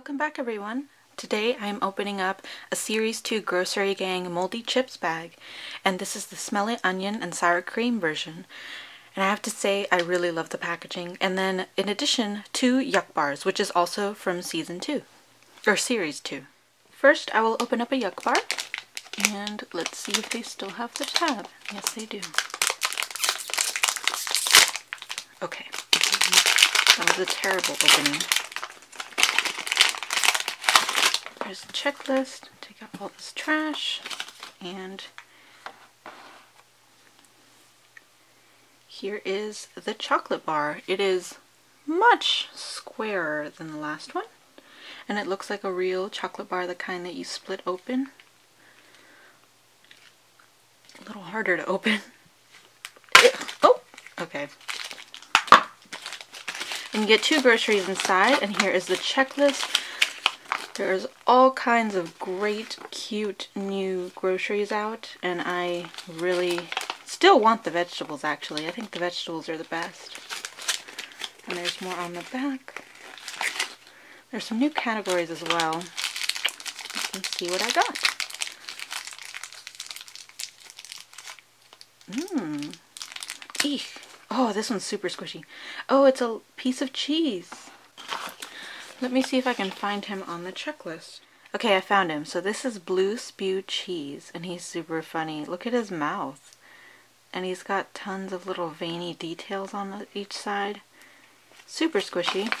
Welcome back everyone. Today I'm opening up a Series 2 Grossery Gang Moldy Chips bag and this is the Smelly Onion and Sour Cream version. And I have to say I really love the packaging and then in addition two Yuck Bars which is also from Season 2 or Series 2. First I will open up a Yuck Bar and let's see if they still have the tab. Yes they do. Okay, that was a terrible opening. There's the checklist, take out all this trash, and here is the chocolate bar. It is much squarer than the last one, and it looks like a real chocolate bar, the kind that you split open. A little harder to open. oh, okay. And you get two groceries inside, and here is the checklist there's all kinds of great, cute new groceries out, and I really still want the vegetables, actually. I think the vegetables are the best. And there's more on the back. There's some new categories as well. Let's see what I got. Mmm. Eek. Oh, this one's super squishy. Oh, it's a piece of cheese. Let me see if I can find him on the checklist. Okay, I found him. So this is Blue Spew Cheese, and he's super funny. Look at his mouth. And he's got tons of little veiny details on each side. Super squishy.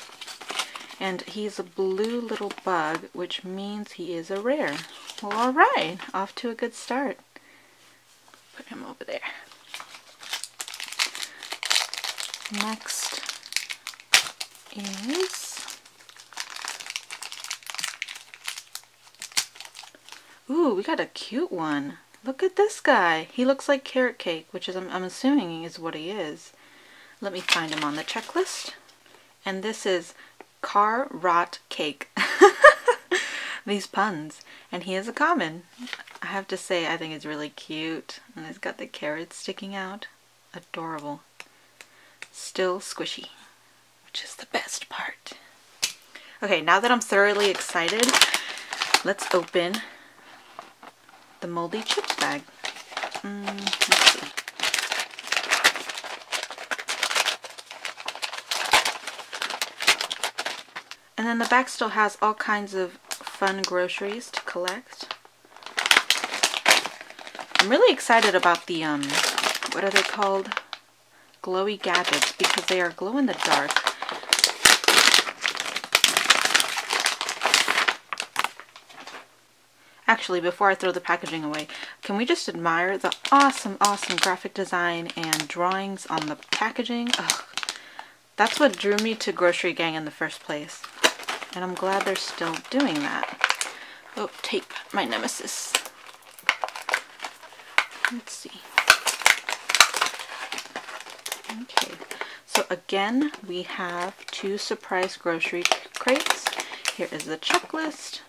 And he's a blue little bug, which means he is a rare. Well, alright. Off to a good start. Put him over there. Next is Ooh, we got a cute one. Look at this guy. He looks like carrot cake, which is I'm, I'm assuming is what he is. Let me find him on the checklist. And this is car rot cake. These puns. And he is a common. I have to say, I think it's really cute. And he's got the carrots sticking out. Adorable. Still squishy, which is the best part. Okay, now that I'm thoroughly excited, let's open the moldy chips bag. Mm, and then the back still has all kinds of fun groceries to collect. I'm really excited about the, um, what are they called? Glowy gadgets because they are glow in the dark. Actually, before I throw the packaging away, can we just admire the awesome, awesome graphic design and drawings on the packaging? Ugh. That's what drew me to Grossery Gang in the first place. And I'm glad they're still doing that. Oh, tape, my nemesis. Let's see. Okay, so again, we have two surprise grocery crates. Here is the checklist.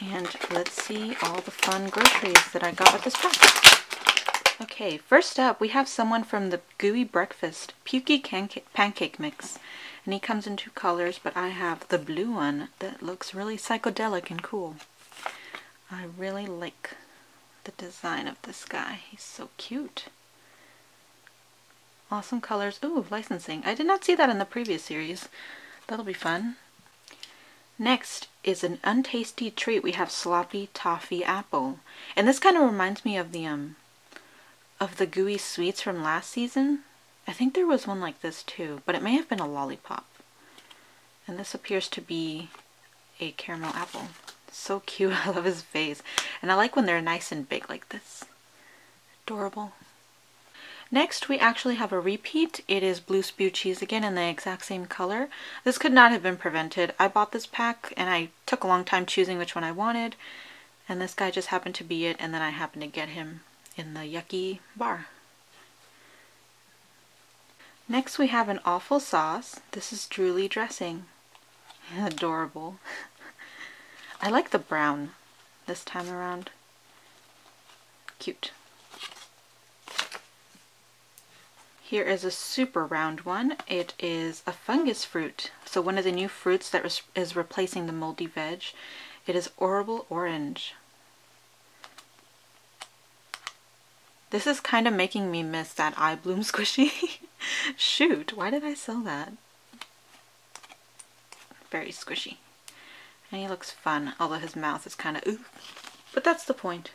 And let's see all the fun groceries that I got with this pack. Okay, first up we have someone from the Gooey Breakfast Pukey Pancake Mix. And he comes in two colors, but I have the blue one that looks really psychedelic and cool. I really like the design of this guy. He's so cute. Awesome colors. Ooh, licensing. I did not see that in the previous series. That'll be fun. Next is an untasty treat. We have sloppy toffee apple. And this kind of reminds me of the um of the gooey sweets from last season. I think there was one like this too, but it may have been a lollipop. And this appears to be a caramel apple. So cute. I love his face. And I like when they're nice and big like this. Adorable. Next, we actually have a repeat. It is Blue Spew Cheese again in the exact same color. This could not have been prevented. I bought this pack and I took a long time choosing which one I wanted. And this guy just happened to be it and then I happened to get him in the yucky bar. Next we have an awful sauce. This is Drooly dressing. Adorable. I like the brown this time around. Cute. Here is a super round one. It is a fungus fruit. So one of the new fruits that is replacing the moldy veg. It is Orbital Orange. This is kind of making me miss that eye bloom squishy. Shoot, why did I sell that? Very squishy. And he looks fun, although his mouth is kind of ooh. But that's the point.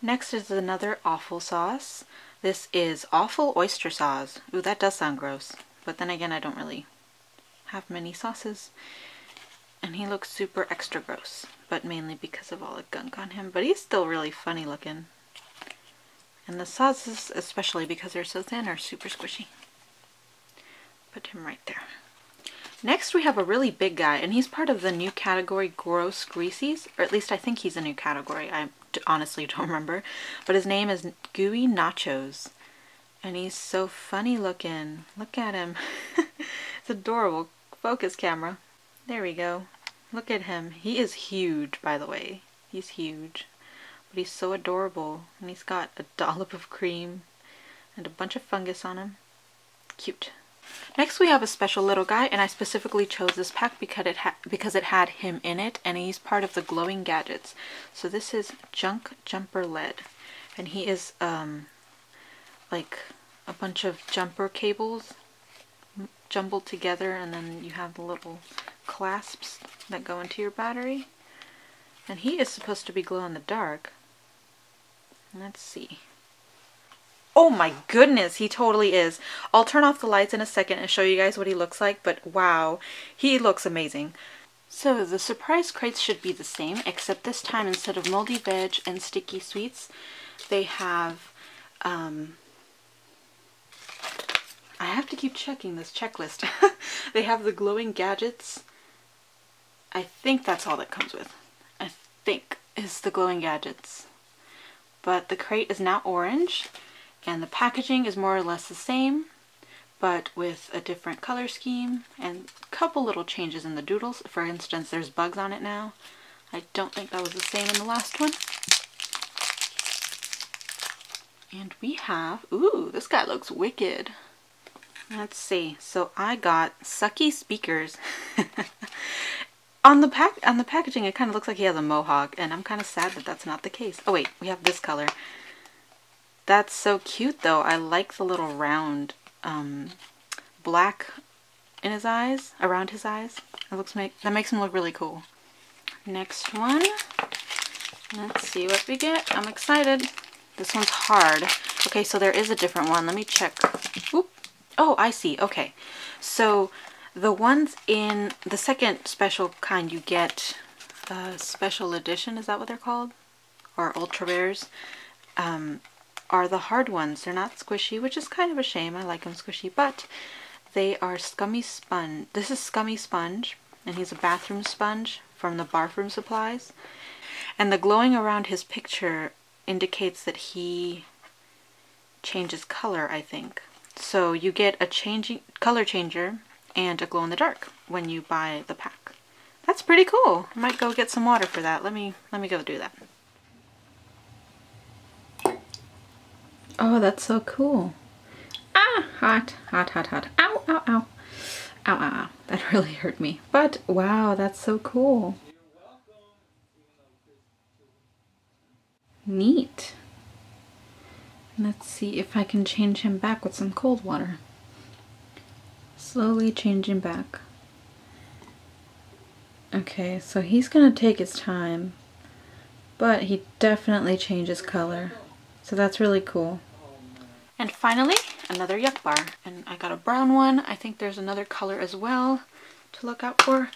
Next is another awful sauce. This is awful oyster sauce. Ooh, that does sound gross. But then again, I don't really have many sauces. And he looks super extra gross, but mainly because of all the gunk on him. But he's still really funny looking. And the sauces, especially because they're so thin, are super squishy. Put him right there. Next we have a really big guy, and he's part of the new category Gross Greasies, or at least I think he's a new category. I honestly don't remember. But his name is Gooey Nachos. And he's so funny looking. Look at him. it's adorable. Focus camera. There we go. Look at him. He is huge, by the way. He's huge. But he's so adorable. And he's got a dollop of cream and a bunch of fungus on him. Cute. Next we have a special little guy and I specifically chose this pack because it, because it had him in it and he's part of the glowing gadgets. So this is Junk Jumper Lead and he is um, like a bunch of jumper cables jumbled together and then you have the little clasps that go into your battery. And he is supposed to be glow in the dark. Let's see. Oh my goodness, he totally is. I'll turn off the lights in a second and show you guys what he looks like, but wow, he looks amazing. So the surprise crates should be the same, except this time instead of moldy veg and sticky sweets, they have, um, I have to keep checking this checklist. they have the glowing gadgets. I think that's all that comes with. I think is the glowing gadgets. But the crate is now orange and the packaging is more or less the same, but with a different color scheme and a couple little changes in the doodles. For instance, there's bugs on it now. I don't think that was the same in the last one. And we have, ooh, this guy looks wicked. Let's see. So I got sucky speakers. on the pack on the packaging, it kind of looks like he has a mohawk, and I'm kind of sad that that's not the case. Oh wait, we have this color. That's so cute though. I like the little round um, black in his eyes, around his eyes. That looks make that makes him look really cool. Next one. Let's see what we get. I'm excited. This one's hard. Okay, so there is a different one. Let me check. Oop. Oh, I see. Okay. So the ones in the second special kind you get a special edition, is that what they're called? Or ultra rares. Um, are the hard ones. They're not squishy, which is kind of a shame. I like them squishy, but they are Scummy Sponge. This is Scummy Sponge, and he's a bathroom sponge from the bathroom supplies. And the glowing around his picture indicates that he changes color, I think. So you get a changing color changer and a glow in the dark when you buy the pack. That's pretty cool. I might go get some water for that. Let me let me go do that. Oh, that's so cool. Ah, hot, hot, hot, hot. Ow, ow, ow. Ow, ow, ow. That really hurt me. But wow, that's so cool. Neat. Let's see if I can change him back with some cold water. Slowly change him back. Okay, so he's gonna take his time, but he definitely changes color. So that's really cool. And finally, another yuck bar. And I got a brown one. I think there's another color as well to look out for.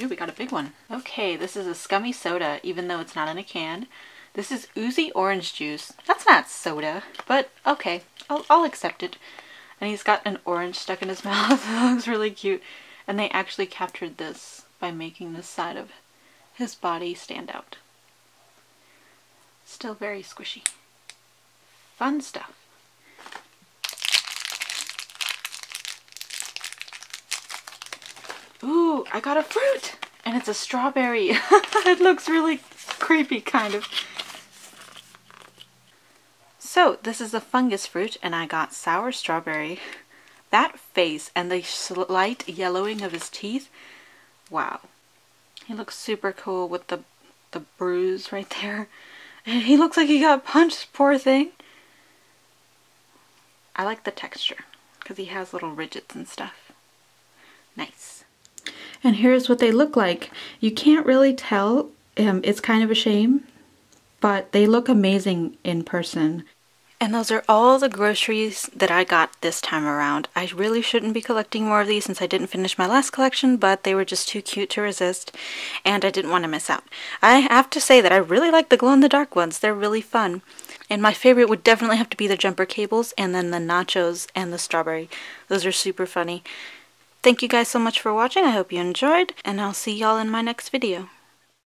Ooh, we got a big one. Okay, this is a scummy soda, even though it's not in a can. This is Oozy Orange Juice. That's not soda, but okay, I'll, I'll accept it. And he's got an orange stuck in his mouth. that looks really cute. And they actually captured this by making this side of his body stand out. Still very squishy. Fun stuff. Ooh, I got a fruit! And it's a strawberry. it looks really creepy, kind of. So, this is a fungus fruit, and I got sour strawberry. That face and the slight yellowing of his teeth, wow. He looks super cool with the, the bruise right there. He looks like he got punched, poor thing. I like the texture, because he has little ridges and stuff. Nice. And here's what they look like. You can't really tell. Um, it's kind of a shame, but they look amazing in person. And those are all the groceries that I got this time around. I really shouldn't be collecting more of these since I didn't finish my last collection, but they were just too cute to resist, and I didn't want to miss out. I have to say that I really like the glow-in-the-dark ones. They're really fun. And my favorite would definitely have to be the jumper cables, and then the nachos and the strawberry. Those are super funny. Thank you guys so much for watching. I hope you enjoyed, and I'll see y'all in my next video.